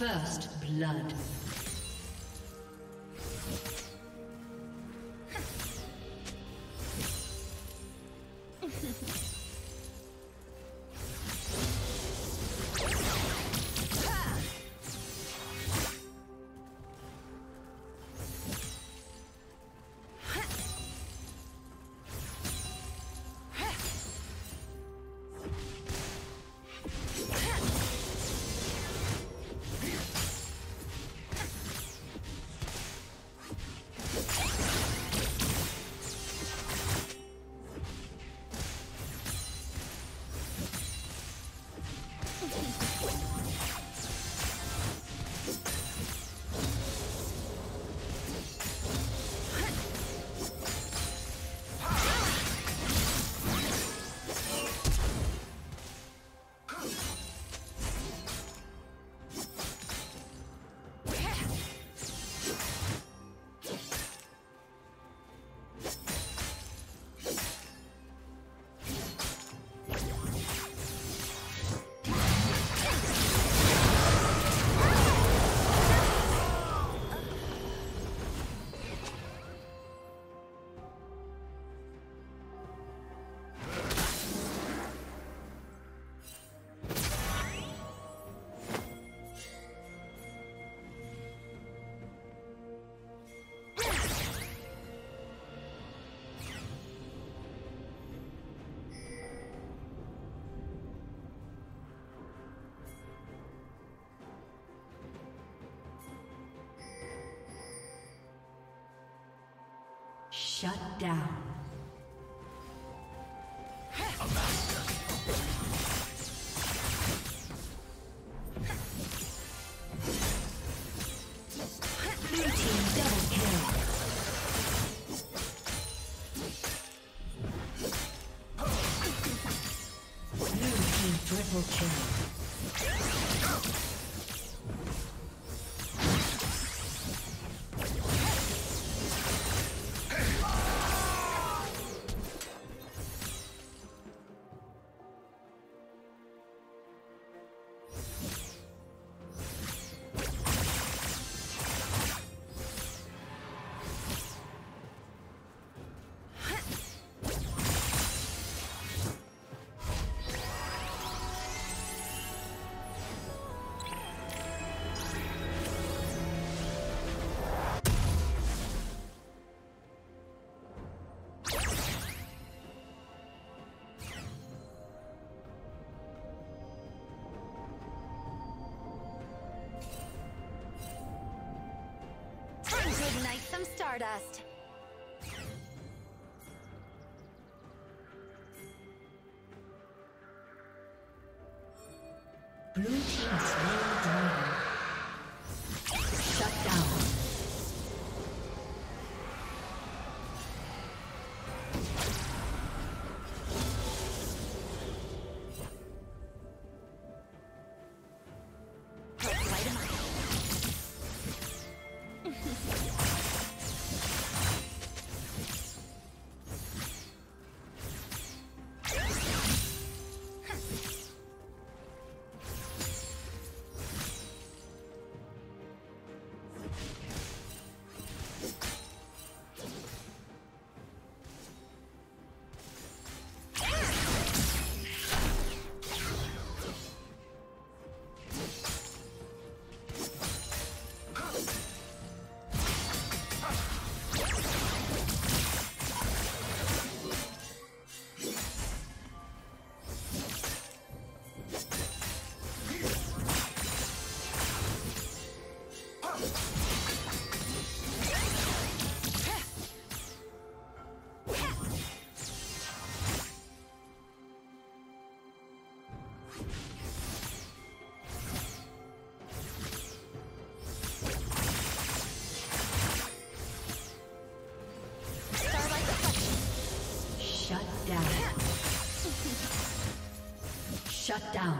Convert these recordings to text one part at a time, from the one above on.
First blood. Shut down. Triple kill. Ignite some stardust. Shut down.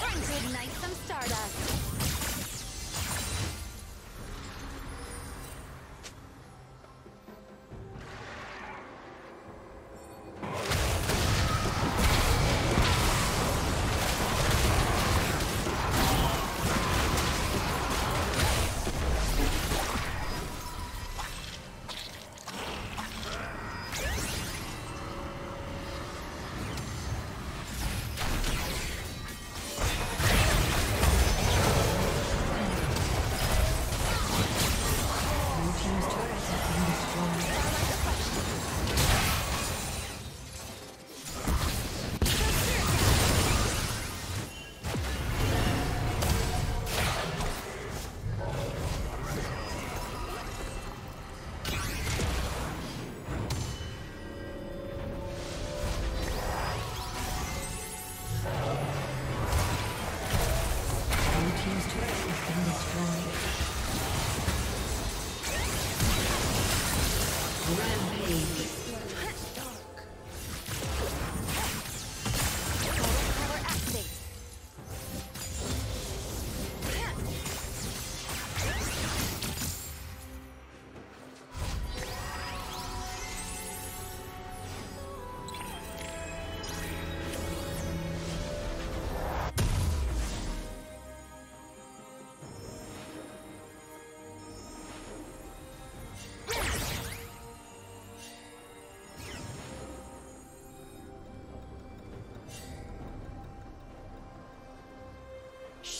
Time to ignite some stardust.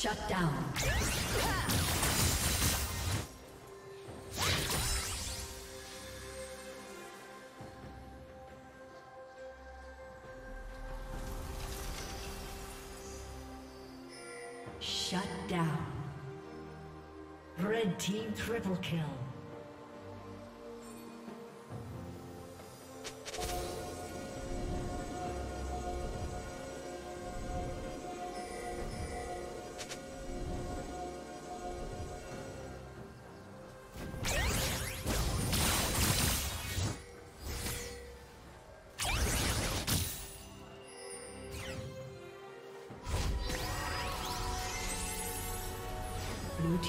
Shut down. Shut down. Red team triple kill.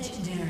Legendary.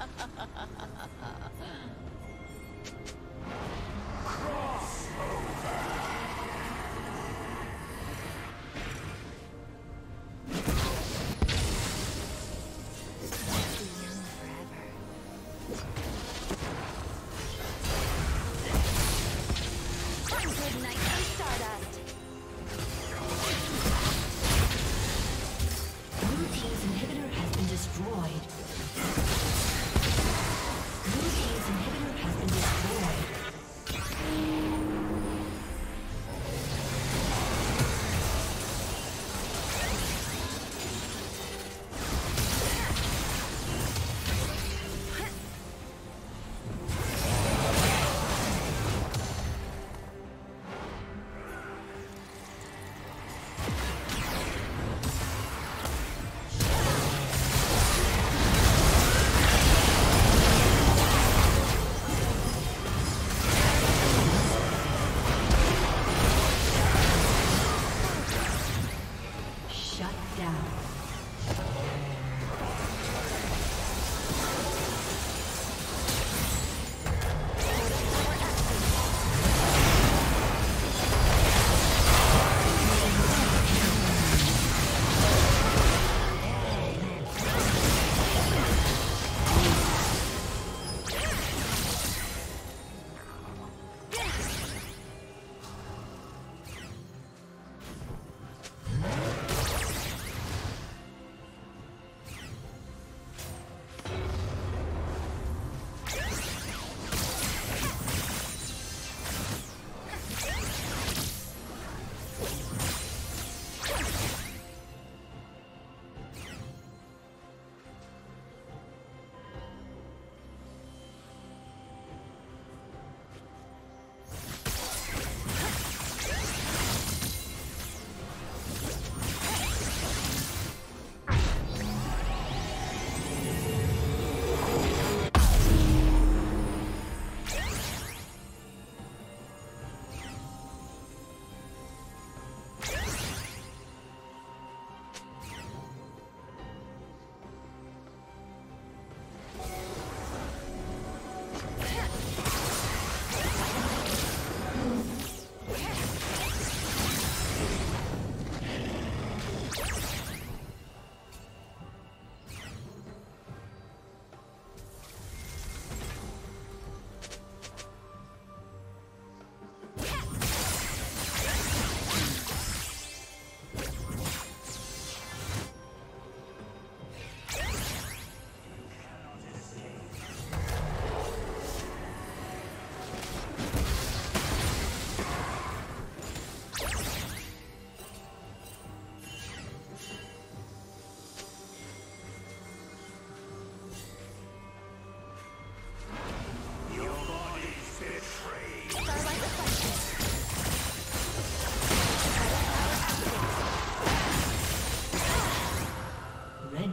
哈哈哈哈哈哈。